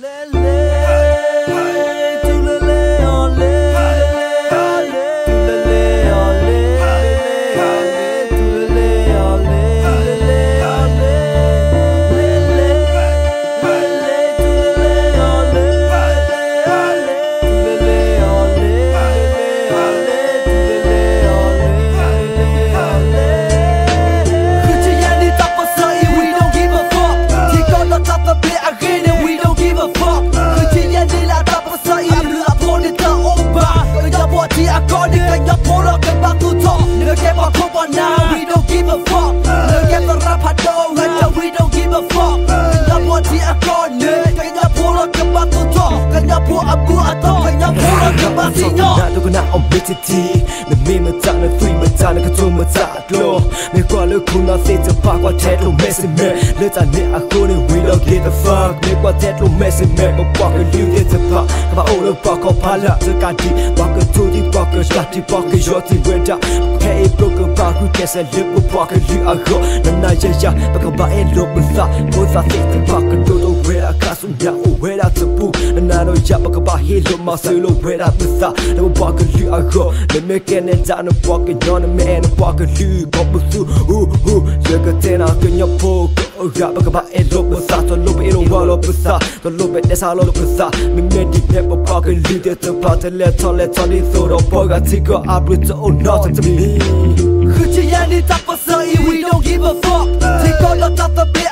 le. ညာပူအပူအတော့ဖညာပူရကပါစီညာနာတော့ကနာ obitity မမေမတာနဲ့ free မတာနဲ့ကတုံးမတာတော့မေကွာလို့ခုနစေချပါကွာတဲ့လို့ message မဲ့လက်တာနဲ့အခုနဲ့ we don't get the fuck မေကွာတဲ့လို့ message မဲ့မပွားကလူရဲ့စပါကဘာအိုလို့ပါကောပါလာစကတိဘာကတူဒီပါကစကတိပါကရောတိဝဲတာခဲအပကပါခုကစလူပွားကလူအခုနနာရရပကဘာအဲ့လို့ပစာကိုသာစေချပါကတို့တော့ဝဲအခါဆုံးညာ နာတော့ရပါကပါဟီလိုမဆူလိုဝဲတာသစ္စာတော့ဘာကလူအခုမမကနေတန်ဘောကညောနမဲနဘောကလူဘဘဆူဟူဟူရကတဲ့နာကညပိုရပါကပါအလိုပစာတော့လိုပေရောဝါလိုပစာတော့လိုပေတဲ့စာလိုပစာမမဒီနေပဘောကလူတဲ့တပါတလက်တော်လက်တော်ဒီဆိုတော့ဘောကတိကအပရစ်တော့ not to me ခချရန်ဒီတပ်ပစာ we don't give a fuck take all the top the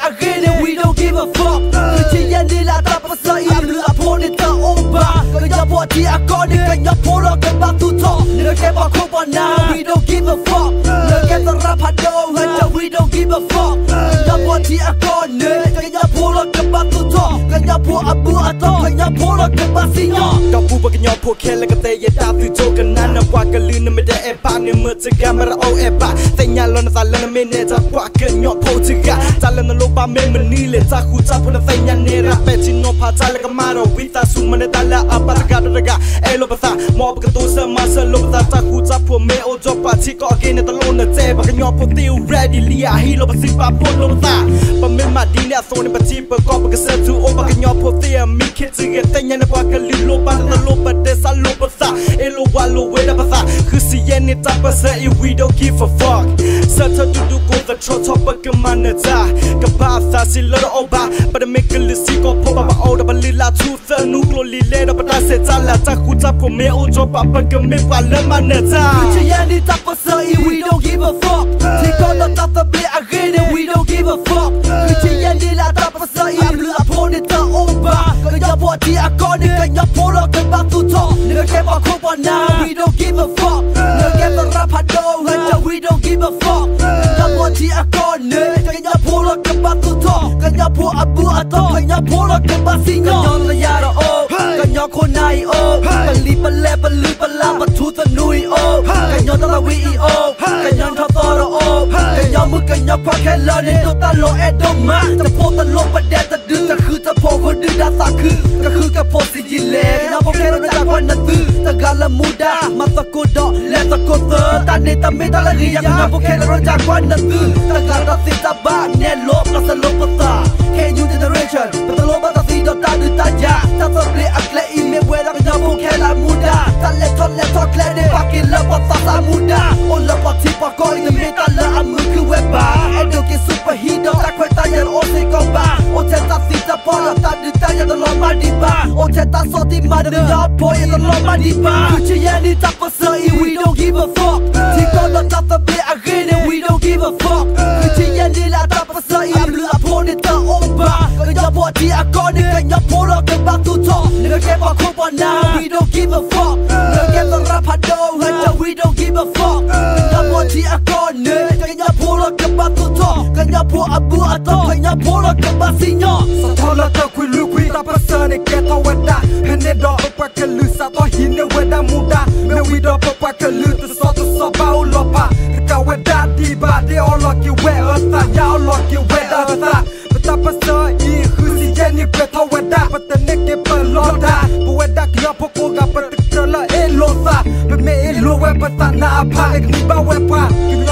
What the iconic and your polo come back to talk game at my copa now, we don't give a fuck. Look at the rap I know, and we don't give a fuck. Your what the iconic and your polo come back to talk Can your poor abu ato, can your polo come back to y'all Don't boo back in your poor kid like a day, yeah, that we talk And I know what can lean in the air, pan in the camera, oh, air, but Then y'all learn that I learn a minute, I'm walking your poor together Tale me lopa me manile Taku tapo na feña nera Pechi no pa tale kamaro Wita sumane tala apa tagada daga E lo pata Mo pa kato sa masa lo pata Taku tapo me o jopa Chico again at the lone na te Baka nyo po teo ready Lia hi lo pa sipa po lo pata Pa me ma dine a thone pa tipa Ko pa kasetu o baka nyo po teo Mi kitsi ge teña na pa kali lo pa Na lo pa desa lo pata E lo wa lo we da pata Kusi yen ni tapa sa E we don't give a fuck. Sa ta dudu ko the tro topa kamana ta ကဘာသာစီလောအဘပဒမက်ကလစီကိုပပပအော်ဒဘလီလာသူသနုကလိုလီလေဒပတာစေဇာလာတခုတပ်ကိုမေအိုဂျပပကမေပါလမနဇာချီယန်ဒီတပ်ပစအီ we don't give a fuck ဒီကောလတပ်တပ်ပြေအဂိနေ we don't give a fuck ချီယန်ဒီလာတပ်ပစအီဘလူအဖိုနေတာအိုဘာကညပေါ်တီအကောနေကညပေါ်တော့ကဘာသူတော့နေကဘာခုပနာ we don't give a fuck နေကဘာရဖတ်တော့ we don't give a fuck นาพัวอับบัวอัตอพญาพัวรถกบาซิโนกันยอนระยาระโอกันยอนโคนไนโอกันลีปันแลปันลือปันลาปัทูตะนุยโอกันยอนตะละวีอีโอกันยอนทอตอระโอกันยอนมึกกันยอนพอแค่ลอนี่ตัวตะโลเอโดมาจะโพตะโลประแดตะดื้อจะคือจะโพคนดื้อดาสาคือก็คือกับโพสิยิเลนะพอแค่ระดาวันนั้นตื้อตะกาละมูดามาตะโกดอและตะโกเตอตะเนตะเมตะละรียังนะพอแค่ระดาวันนั้นตื้อตะกาละสิตะบ้าแน่ลบกะสลบกะตา masa muda On lepas tipa kau ingin minta lah amu ke weba Eduki superhero, tak kau tanya oh, on si koba On oh, cerita sita pola oh, tak ditanya dalam madiba On cerita soti mada ni apa yang dalam madiba Kuci yang ni tak pasal we don't give a fuck. Tiko dah tak sampai akhirnya we don't give a fuck. Kuci yang ni lah tak pasal I'm lu apa ni tak ombak. Kau yang buat dia kau ni kau yang pura kau batu talk Nengah kepa kau panah we don't give a fuck. Nengah kepa rap hadau fuck. Singapore akone Singapore kabatoto Singapore abu ato Singapore kabasinya la ta kui lu kui ta pasane keta weda Hene do opa kelu sato hine weda muda Me we do popa kelu tu so tu so ba ulopa Ka weda di ba de oloki we ota ya oloki we ota Bata pasane i husi jeni kweta weda Pata da. peloda Pweda kia poko ga pata pa ta na pa e ni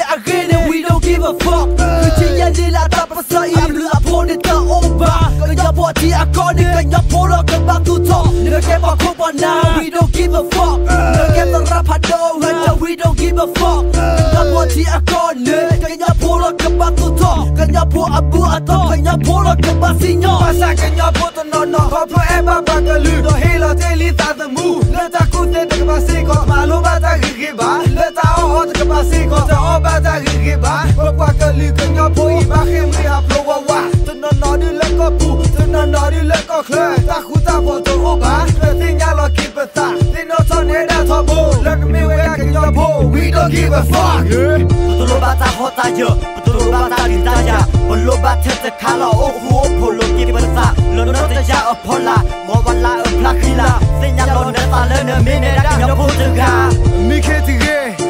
det er rene We don't give a fuck Kutiyanilah terpaksa Ambillah pun terubah Kenyap buat dia konik Kenyap pula kembang tutup Ngekep aku panah We don't give a fuck Ngekep terap hadau Hanya we don't give a fuck Kenyap buat dia konik Kenyap pula kembang tutup Kenyap buat abu atau Kenyap pula kembang sinyal Masa kenyap buat nono Hopper emang bakalu Dah hilang telit tak temu Letak kutet kembang sikot Malu batang kekibar masih kau tak obat tak riba Berpakali kenyap pun iba khimri hap lo wawa Tenang nadi lekak pu, tenang nadi lekak kler Tak ku tak buat tu obat, kertinya lo kipa tak Tino ton heda tabu, lek mi wea kenyap pu We don't give a fuck Betul obat tak hota je, betul obat tak dinta je Belum obat tertekan lo, oh hu oh polo kipa tak Lo nanti ja apola, mo wala aplakila Sinyal lo neta lene minera kinyap pu tega Mikhe tige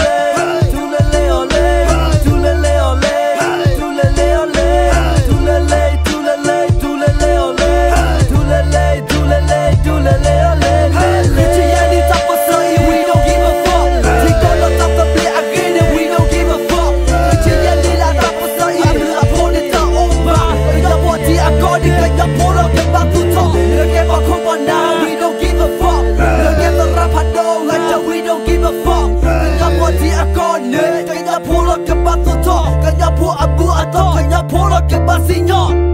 don't give up who talk We don't give up who on now We don't give a fuck We don't give a rap I know I tell we don't give a fuck We love what the icon Kanya pull up give up who talk Kanya pull up who I talk Kanya pull up give up senior